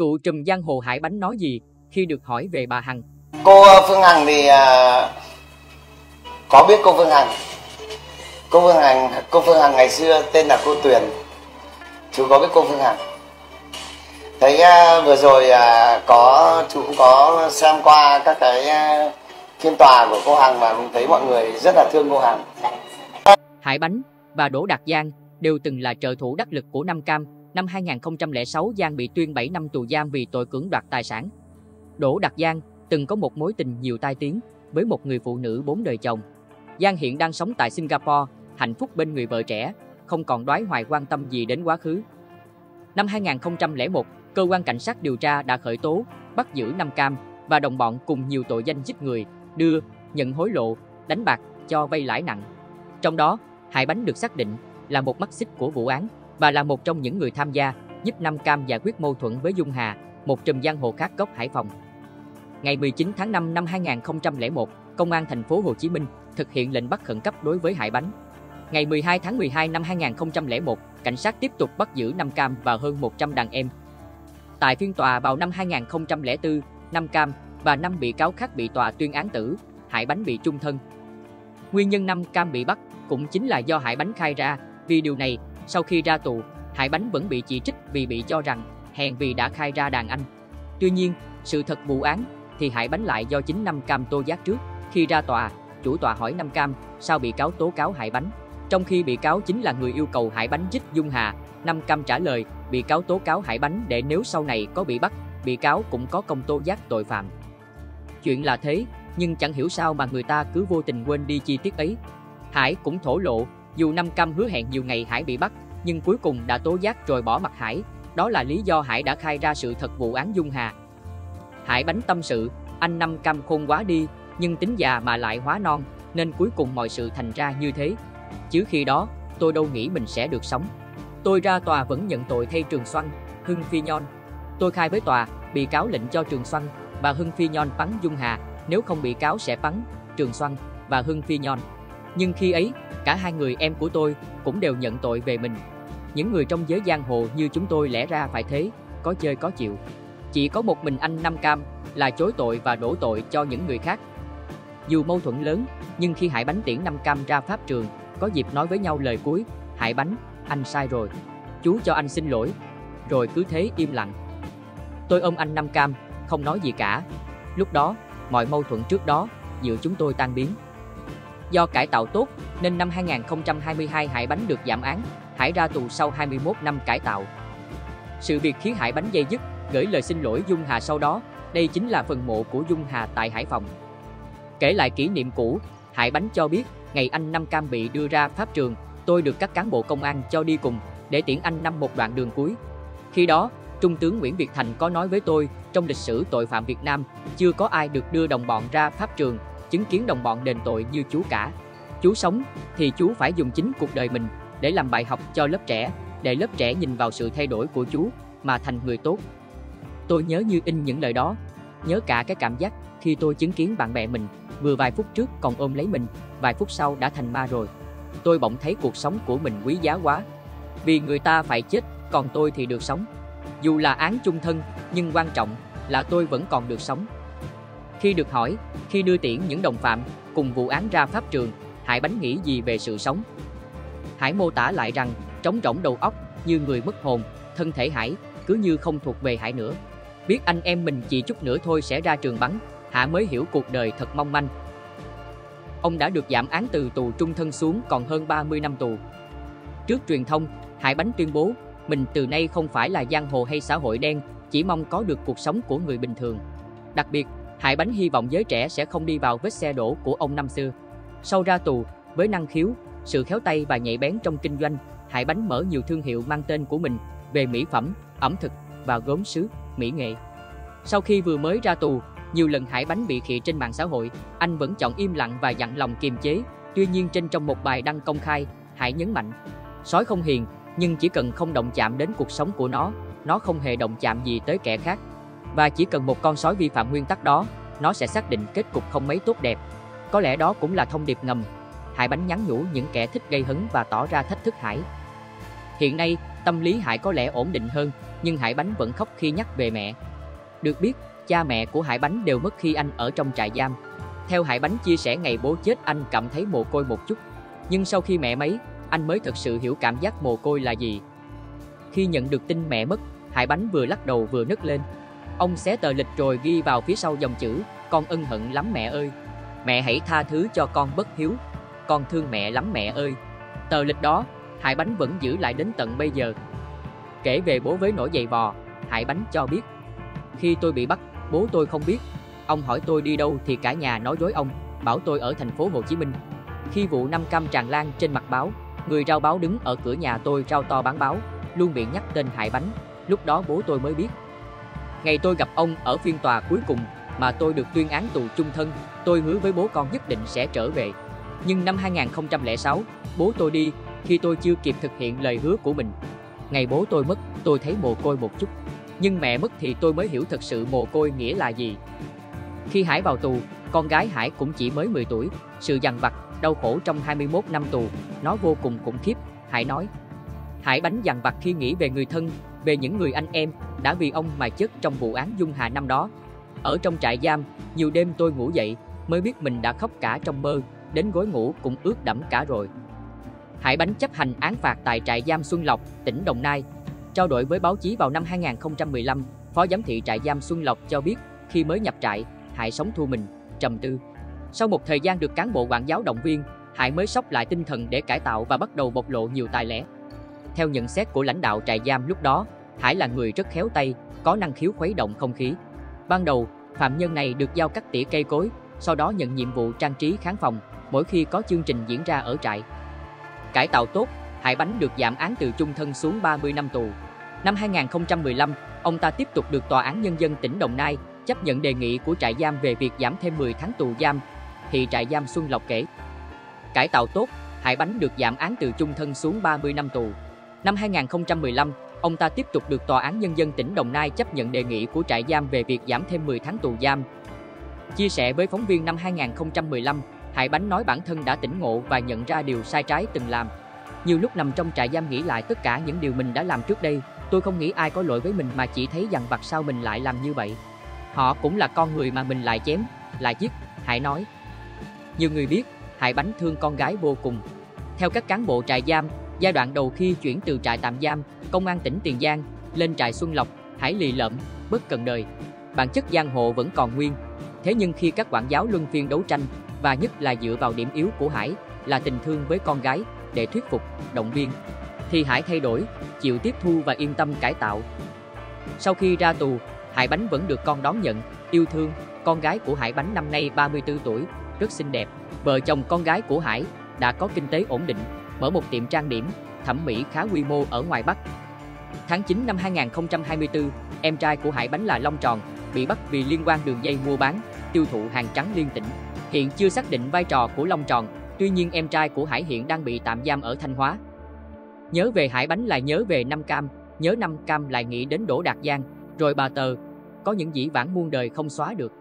Cựu trùm giang hồ Hải Bánh nói gì khi được hỏi về bà Hằng? Cô Phương Hằng thì uh, có biết cô Phương Hằng. Cô Phương Hằng, cô Phương Hằng ngày xưa tên là cô Tuyền. Chú có biết cô Phương Hằng. Thấy uh, vừa rồi có chú cũng có xem qua các cái phiên tòa của cô Hằng mà thấy mọi người rất là thương cô Hằng. Hải Bánh và Đỗ Đạt Giang đều từng là trợ thủ đắc lực của Nam Cam. Năm 2006 Giang bị tuyên 7 năm tù giam vì tội cưỡng đoạt tài sản. Đỗ Đạt Giang từng có một mối tình nhiều tai tiếng với một người phụ nữ bốn đời chồng. Giang hiện đang sống tại Singapore, hạnh phúc bên người vợ trẻ, không còn đoái hoài quan tâm gì đến quá khứ. Năm 2001, cơ quan cảnh sát điều tra đã khởi tố, bắt giữ Nam Cam và đồng bọn cùng nhiều tội danh giết người, đưa, nhận hối lộ, đánh bạc, cho vay lãi nặng. Trong đó, Hải Bánh được xác định là một mắt xích của vụ án và là một trong những người tham gia giúp Nam Cam giải quyết mâu thuẫn với Dung Hà, một trùm giang hồ khác gốc Hải Phòng. Ngày 19 tháng 5 năm 2001, Công an thành phố Hồ Chí Minh thực hiện lệnh bắt khẩn cấp đối với Hải Bánh. Ngày 12 tháng 12 năm 2001, cảnh sát tiếp tục bắt giữ Nam Cam và hơn 100 đàn em. Tại phiên tòa vào năm 2004, Nam Cam và 5 bị cáo khác bị tòa tuyên án tử, Hải Bánh bị trung thân. Nguyên nhân Nam Cam bị bắt cũng chính là do Hải Bánh khai ra, vì điều này, sau khi ra tù, Hải Bánh vẫn bị chỉ trích vì bị cho rằng hèn vì đã khai ra đàn anh. Tuy nhiên, sự thật vụ án thì Hải Bánh lại do chính Nam Cam tô giác trước. Khi ra tòa, chủ tòa hỏi Nam Cam sao bị cáo tố cáo Hải Bánh. Trong khi bị cáo chính là người yêu cầu Hải Bánh giết Dung Hà, Nam Cam trả lời bị cáo tố cáo Hải Bánh để nếu sau này có bị bắt, bị cáo cũng có công tố giác tội phạm. Chuyện là thế, nhưng chẳng hiểu sao mà người ta cứ vô tình quên đi chi tiết ấy. Hải cũng thổ lộ, dù Nam Cam hứa hẹn nhiều ngày Hải bị bắt, nhưng cuối cùng đã tố giác rồi bỏ mặt Hải. Đó là lý do Hải đã khai ra sự thật vụ án Dung Hà. Hải bánh tâm sự, anh Năm Cam khôn quá đi, nhưng tính già mà lại hóa non, nên cuối cùng mọi sự thành ra như thế. Chứ khi đó, tôi đâu nghĩ mình sẽ được sống. Tôi ra tòa vẫn nhận tội thay Trường Xoăn, Hưng Phi Nhon. Tôi khai với tòa, bị cáo lệnh cho Trường Xoăn và Hưng Phi Nhon bắn Dung Hà, nếu không bị cáo sẽ bắn Trường Xoăn và Hưng Phi Nhon. Nhưng khi ấy, cả hai người em của tôi cũng đều nhận tội về mình. Những người trong giới giang hồ như chúng tôi lẽ ra phải thế, có chơi có chịu. Chỉ có một mình anh Năm Cam là chối tội và đổ tội cho những người khác. Dù mâu thuẫn lớn, nhưng khi Hải Bánh tiễn Năm Cam ra pháp trường, có dịp nói với nhau lời cuối, Hải Bánh, anh sai rồi, chú cho anh xin lỗi, rồi cứ thế im lặng. Tôi ôm anh Năm Cam, không nói gì cả. Lúc đó, mọi mâu thuẫn trước đó giữa chúng tôi tan biến. Do cải tạo tốt nên năm 2022 Hải Bánh được giảm án, Hải ra tù sau 21 năm cải tạo. Sự việc khiến Hải Bánh dây dứt, gửi lời xin lỗi Dung Hà sau đó, đây chính là phần mộ của Dung Hà tại Hải Phòng. Kể lại kỷ niệm cũ, Hải Bánh cho biết, ngày anh Năm Cam bị đưa ra pháp trường, tôi được các cán bộ công an cho đi cùng để tiễn anh năm một đoạn đường cuối. Khi đó, Trung tướng Nguyễn Việt Thành có nói với tôi, trong lịch sử tội phạm Việt Nam, chưa có ai được đưa đồng bọn ra pháp trường, chứng kiến đồng bọn đền tội như chú cả. Chú sống thì chú phải dùng chính cuộc đời mình để làm bài học cho lớp trẻ, để lớp trẻ nhìn vào sự thay đổi của chú mà thành người tốt. Tôi nhớ như in những lời đó, nhớ cả cái cảm giác khi tôi chứng kiến bạn bè mình vừa vài phút trước còn ôm lấy mình, vài phút sau đã thành ma rồi. Tôi bỗng thấy cuộc sống của mình quý giá quá. Vì người ta phải chết, còn tôi thì được sống. Dù là án chung thân, nhưng quan trọng là tôi vẫn còn được sống. Khi được hỏi, khi đưa tiễn những đồng phạm cùng vụ án ra pháp trường, Hải Bánh nghĩ gì về sự sống? Hải mô tả lại rằng, trống rỗng đầu óc, như người mất hồn, thân thể Hải cứ như không thuộc về Hải nữa. Biết anh em mình chỉ chút nữa thôi sẽ ra trường bắn, Hạ mới hiểu cuộc đời thật mong manh. Ông đã được giảm án từ tù trung thân xuống còn hơn 30 năm tù. Trước truyền thông, Hải Bánh tuyên bố mình từ nay không phải là giang hồ hay xã hội đen, chỉ mong có được cuộc sống của người bình thường. Đặc biệt, Hải Bánh hy vọng giới trẻ sẽ không đi vào vết xe đổ của ông năm xưa. Sau ra tù, với năng khiếu, sự khéo tay và nhạy bén trong kinh doanh, Hải Bánh mở nhiều thương hiệu mang tên của mình về mỹ phẩm, ẩm thực và gốm sứ, mỹ nghệ. Sau khi vừa mới ra tù, nhiều lần Hải Bánh bị khịa trên mạng xã hội, anh vẫn chọn im lặng và dặn lòng kiềm chế. Tuy nhiên trên trong một bài đăng công khai, Hải nhấn mạnh, sói không hiền, nhưng chỉ cần không động chạm đến cuộc sống của nó, nó không hề động chạm gì tới kẻ khác. Và chỉ cần một con sói vi phạm nguyên tắc đó, nó sẽ xác định kết cục không mấy tốt đẹp. Có lẽ đó cũng là thông điệp ngầm. Hải Bánh nhắn nhủ những kẻ thích gây hấn và tỏ ra thách thức Hải. Hiện nay, tâm lý Hải có lẽ ổn định hơn, nhưng Hải Bánh vẫn khóc khi nhắc về mẹ. Được biết, cha mẹ của Hải Bánh đều mất khi anh ở trong trại giam. Theo Hải Bánh chia sẻ ngày bố chết anh cảm thấy mồ côi một chút, nhưng sau khi mẹ mấy, anh mới thật sự hiểu cảm giác mồ côi là gì. Khi nhận được tin mẹ mất, Hải Bánh vừa lắc đầu vừa nức lên. Ông xé tờ lịch rồi ghi vào phía sau dòng chữ, con ân hận lắm mẹ ơi. Mẹ hãy tha thứ cho con bất hiếu. Con thương mẹ lắm mẹ ơi. Tờ lịch đó, Hải Bánh vẫn giữ lại đến tận bây giờ. Kể về bố với nỗi dày vò, Hải Bánh cho biết. Khi tôi bị bắt, bố tôi không biết. Ông hỏi tôi đi đâu thì cả nhà nói dối ông, bảo tôi ở thành phố Hồ Chí Minh. Khi vụ năm cam tràn lan trên mặt báo, người rao báo đứng ở cửa nhà tôi rao to bán báo, luôn miệng nhắc tên Hải Bánh. Lúc đó bố tôi mới biết. Ngày tôi gặp ông ở phiên tòa cuối cùng mà tôi được tuyên án tù chung thân, tôi hứa với bố con nhất định sẽ trở về. Nhưng năm 2006, bố tôi đi khi tôi chưa kịp thực hiện lời hứa của mình. Ngày bố tôi mất, tôi thấy mồ côi một chút. Nhưng mẹ mất thì tôi mới hiểu thật sự mồ côi nghĩa là gì. Khi Hải vào tù, con gái Hải cũng chỉ mới 10 tuổi. Sự dằn vặt, đau khổ trong 21 năm tù, nó vô cùng khủng khiếp, Hải nói. Hải bánh dằn vặt khi nghĩ về người thân, về những người anh em đã vì ông mà chết trong vụ án Dung Hà năm đó. Ở trong trại giam, nhiều đêm tôi ngủ dậy mới biết mình đã khóc cả trong mơ, đến gối ngủ cũng ướt đẫm cả rồi. Hải Bánh chấp hành án phạt tại trại giam Xuân Lộc, tỉnh Đồng Nai. Trao đổi với báo chí vào năm 2015, Phó giám thị trại giam Xuân Lộc cho biết khi mới nhập trại, Hải sống thu mình, trầm tư. Sau một thời gian được cán bộ quản giáo động viên, Hải mới sốc lại tinh thần để cải tạo và bắt đầu bộc lộ nhiều tài lẻ. Theo nhận xét của lãnh đạo trại giam lúc đó, Hải là người rất khéo tay, có năng khiếu khuấy động không khí. Ban đầu, phạm nhân này được giao cắt tỉa cây cối, sau đó nhận nhiệm vụ trang trí khán phòng mỗi khi có chương trình diễn ra ở trại. Cải tạo tốt, Hải Bánh được giảm án từ chung thân xuống 30 năm tù. Năm 2015, ông ta tiếp tục được Tòa án Nhân dân tỉnh Đồng Nai chấp nhận đề nghị của trại giam về việc giảm thêm 10 tháng tù giam, thì trại giam Xuân Lộc kể. Cải tạo tốt, Hải Bánh được giảm án từ chung thân xuống 30 năm tù. Năm 2015, ông ta tiếp tục được Tòa án Nhân dân tỉnh Đồng Nai chấp nhận đề nghị của trại giam về việc giảm thêm 10 tháng tù giam. Chia sẻ với phóng viên năm 2015, Hải Bánh nói bản thân đã tỉnh ngộ và nhận ra điều sai trái từng làm. Nhiều lúc nằm trong trại giam nghĩ lại tất cả những điều mình đã làm trước đây, tôi không nghĩ ai có lỗi với mình mà chỉ thấy rằng vặt sao mình lại làm như vậy. Họ cũng là con người mà mình lại chém, lại giết, Hải nói. Nhiều người biết, Hải Bánh thương con gái vô cùng. Theo các cán bộ trại giam, giai đoạn đầu khi chuyển từ trại tạm giam, công an tỉnh Tiền Giang, lên trại Xuân Lộc, Hải lì lợm, bất cần đời. Bản chất giang hồ vẫn còn nguyên. Thế nhưng khi các quản giáo luân phiên đấu tranh, và nhất là dựa vào điểm yếu của Hải là tình thương với con gái để thuyết phục, động viên, thì Hải thay đổi, chịu tiếp thu và yên tâm cải tạo. Sau khi ra tù, Hải Bánh vẫn được con đón nhận, yêu thương. Con gái của Hải Bánh năm nay 34 tuổi, rất xinh đẹp. Vợ chồng con gái của Hải đã có kinh tế ổn định, mở một tiệm trang điểm, thẩm mỹ khá quy mô ở ngoài Bắc. Tháng 9 năm 2024, em trai của Hải Bánh là Long Tròn, bị bắt vì liên quan đường dây mua bán, tiêu thụ hàng trắng liên tỉnh. Hiện chưa xác định vai trò của Long Tròn, tuy nhiên em trai của Hải hiện đang bị tạm giam ở Thanh Hóa. Nhớ về Hải Bánh lại nhớ về Năm Cam, nhớ Năm Cam lại nghĩ đến Đỗ Đạt Giang, rồi bà Tờ. Có những dĩ vãng muôn đời không xóa được.